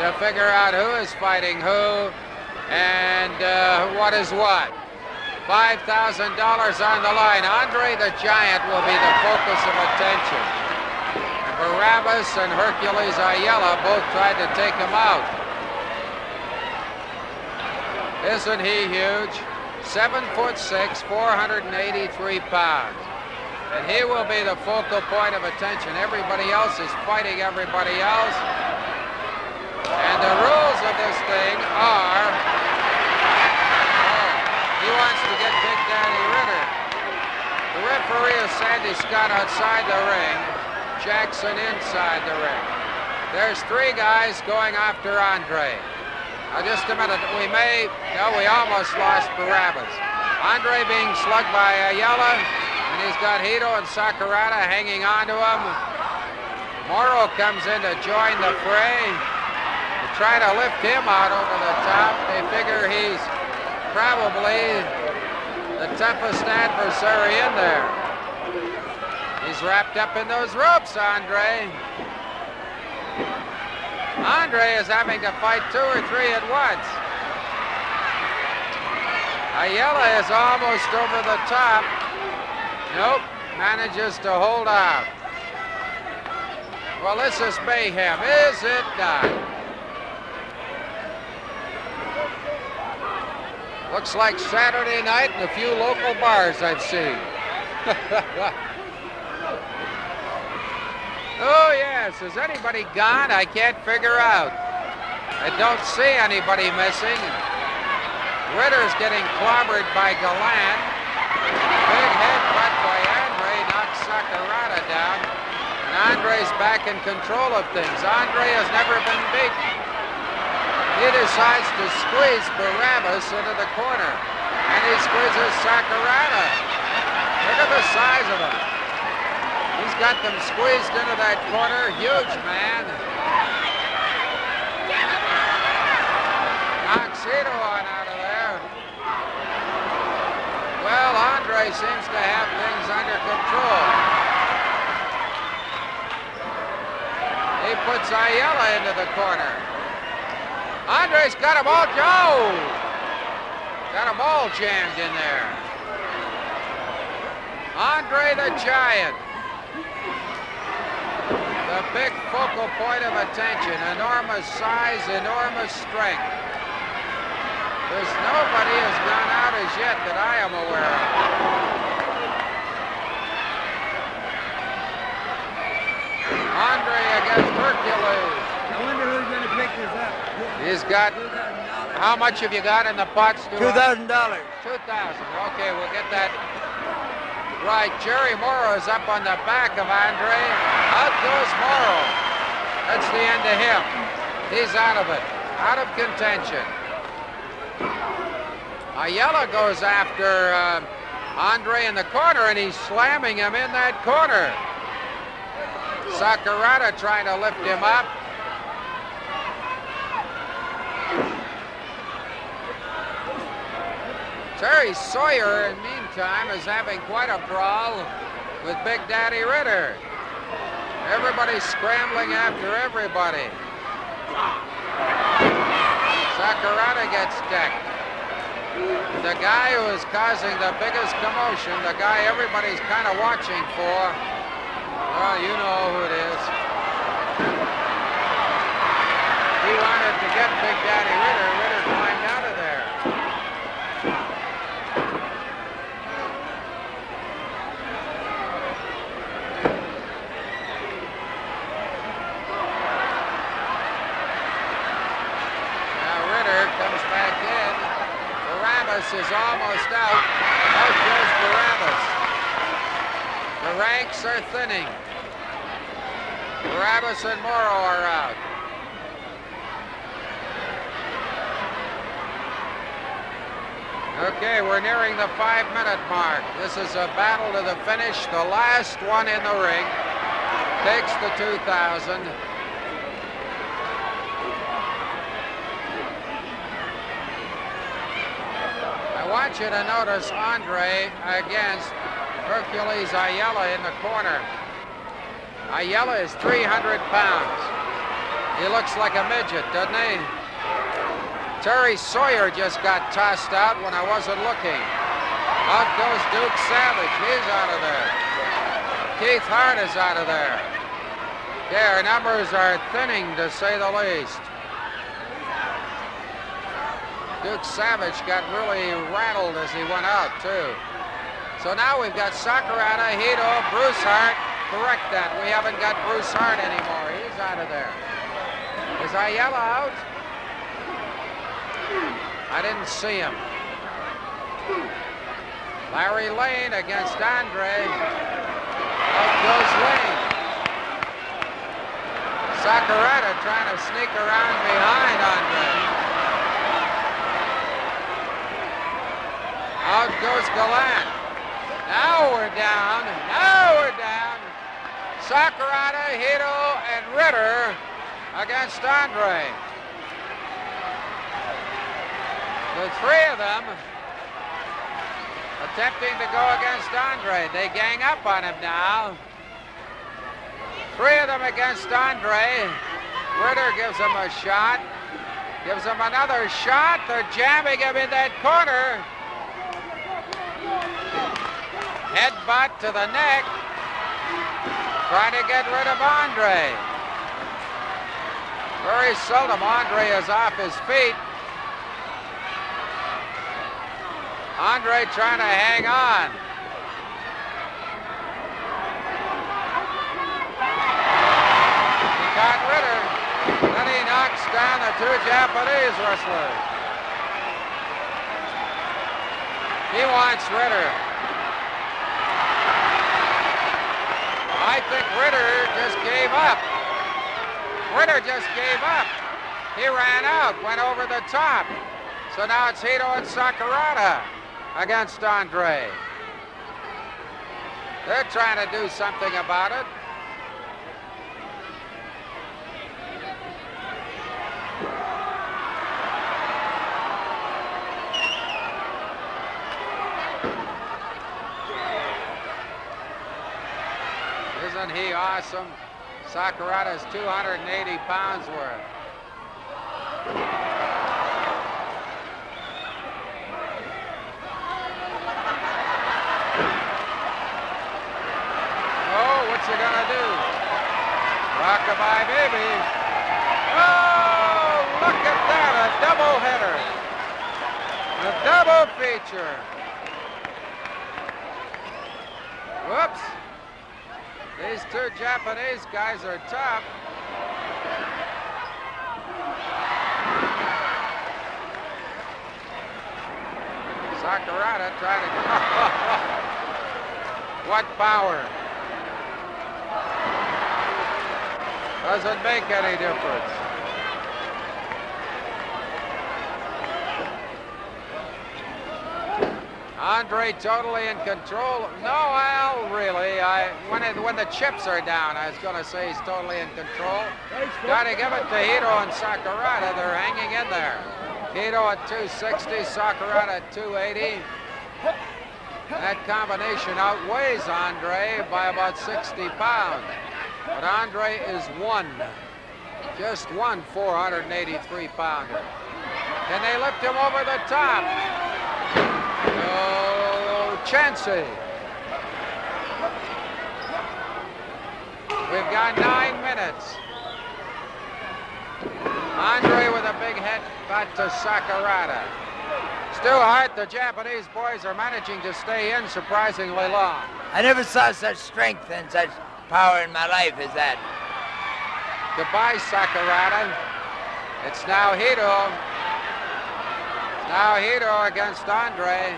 to figure out who is fighting who and uh, what is what. $5,000 on the line. Andre the Giant will be the focus of attention. And Barabbas and Hercules Ayala both tried to take him out. Isn't he huge? Seven foot six, 483 pounds. And he will be the focal point of attention. Everybody else is fighting everybody else. And the rules of this thing are he wants to get Big Daddy Ritter. Sandy Scott outside the ring. Jackson inside the ring. There's three guys going after Andre. Now just a minute. We may, no, we almost lost Barabbas. Andre being slugged by Ayala, and he's got Hito and Sakurada hanging on to him. Morrow comes in to join the fray. To try to lift him out over the top. They figure he's probably the toughest adversary in there. He's wrapped up in those ropes, Andre. Andre is having to fight two or three at once. Ayala is almost over the top. Nope, manages to hold out. Well, this is mayhem, is it not? Looks like Saturday night in a few local bars I've seen. oh, yes. Is anybody gone? I can't figure out. I don't see anybody missing. Ritter's getting clobbered by Gallant. Big head cut by Andre knocks Sakurada down. And Andre's back in control of things. Andre has never been beaten. He decides to squeeze Barabbas into the corner. And he squeezes Sakurada. Look at the size of him. He's got them squeezed into that corner. Huge man. Knocks on out of there. Well, Andre seems to have things under control. He puts Ayala into the corner. Andre's got them all, Joe. Got them all jammed in there. Andre the Giant. The big focal point of attention. Enormous size, enormous strength. There's nobody has gone out as yet that I am aware of. Andre against Hercules. I wonder who's going to pick this up. He's got, how much have you got in the pots? $2,000. 2,000. Okay, we'll get that right. Jerry Morrow is up on the back of Andre. Out goes Morrow. That's the end of him. He's out of it. Out of contention. Ayala goes after uh, Andre in the corner, and he's slamming him in that corner. Sakurada trying to lift him up. Terry Sawyer, in the meantime, is having quite a brawl with Big Daddy Ritter. Everybody's scrambling after everybody. Sakurada gets decked. The guy who is causing the biggest commotion, the guy everybody's kind of watching for, well, you know who it is. He wanted to get Big Daddy Ritter. Ritter climbed out of there. Is almost out. Out goes Barabbas. The ranks are thinning. Barabbas and Morrow are out. Okay, we're nearing the five-minute mark. This is a battle to the finish. The last one in the ring takes the 2,000. Want you to notice Andre against Hercules Ayala in the corner. Ayala is 300 pounds. He looks like a midget, doesn't he? Terry Sawyer just got tossed out when I wasn't looking. Out goes Duke Savage. He's out of there. Keith Hart is out of there. Their numbers are thinning, to say the least. Duke Savage got really rattled as he went out, too. So now we've got Sakurada, Hito, Bruce Hart. Correct that. We haven't got Bruce Hart anymore. He's out of there. Is Ayala out? I didn't see him. Larry Lane against Andre. Out goes Lane. Sakurada trying to sneak around behind Andre. Out goes Gallant. Now we're down. Now we're down. Sakurada, Hito, and Ritter against Andre. The three of them attempting to go against Andre. They gang up on him now. Three of them against Andre. Ritter gives him a shot. Gives him another shot. They're jamming him in that corner. Headbutt to the neck. Trying to get rid of Andre. Very seldom Andre is off his feet. Andre trying to hang on. He caught Ritter. Then he knocks down the two Japanese wrestlers. He wants Ritter. I think Ritter just gave up. Ritter just gave up. He ran out, went over the top. So now it's Hito and Sakurada against Andre. They're trying to do something about it. Isn't he awesome? Sakurada's 280 pounds worth. Oh, what's he gonna do? Rockabye baby. Oh, look at that, a double header. A double feature. These two Japanese guys are tough. Sakurada trying to... what power. Doesn't make any difference. Andre totally in control. No, Al, really. I when it, when the chips are down, I was going to say he's totally in control. Got to give it to Hito and Sakurada. They're hanging in there. Hito at 260, Sakurada at 280. That combination outweighs Andre by about 60 pounds. But Andre is one, just one 483 pounder. Can they lift him over the top? Chansey. We've got nine minutes. Andre with a big hit, butt to Sakurada. Stu Hart, the Japanese boys are managing to stay in surprisingly long. I never saw such strength and such power in my life as that. Goodbye, Sakurada. It's now Hito. Now Hito against Andre.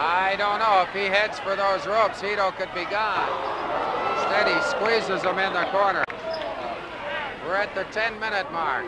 I don't know. If he heads for those ropes, Hito could be gone. Instead, he squeezes him in the corner. We're at the 10-minute mark.